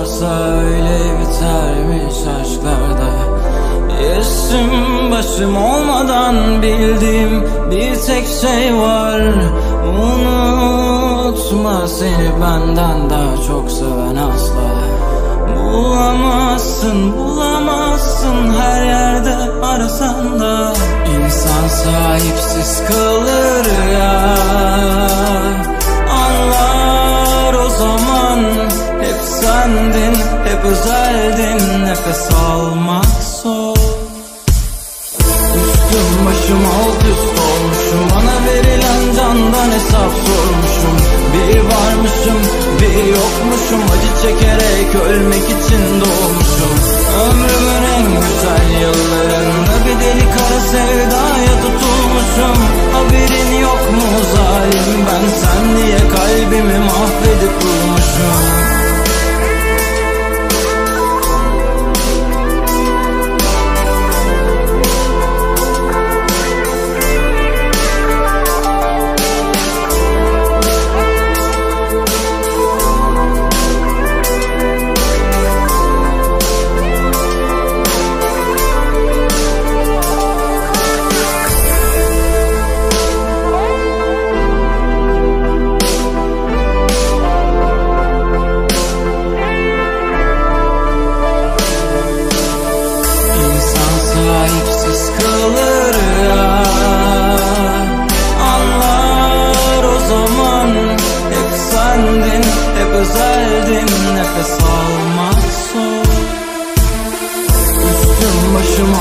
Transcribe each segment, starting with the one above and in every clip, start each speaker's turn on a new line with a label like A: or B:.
A: başlarsa öyle bitermiş aşklarda Yaşım başım olmadan bildiğim bir tek şey var. Unutma seni benden daha çok seven asla. Bulamazsın bulamazsın her yerde arasan da. İnsan sahipsiz kalır nefes almak zor. Üstüm başım alt üst olmuşum. Bana verilen candan hesap sormuşum. Bir varmışım bir yokmuşum. Acı çekerek ölmek için doğmuşum. Ömrümün en güzel yıllarında Bir deli kara sevdaya tutulmuşum. Haberin yok mu zalim Ben sen diye kalbimi mahvedip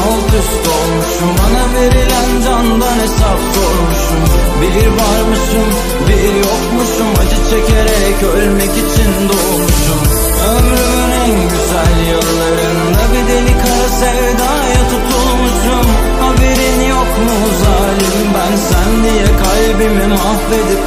A: alt üst olmuşum. Bana verilen candan hesap sormuşum. Bir varmışım, bir yokmuşum. Acı çekerek ölmek için doğmuşum. Ömrümün en güzel yıllarında Bir deli kara sevdaya tutulmuşum. Haberin yok mu zalim? Ben sen diye kalbimi mahvedip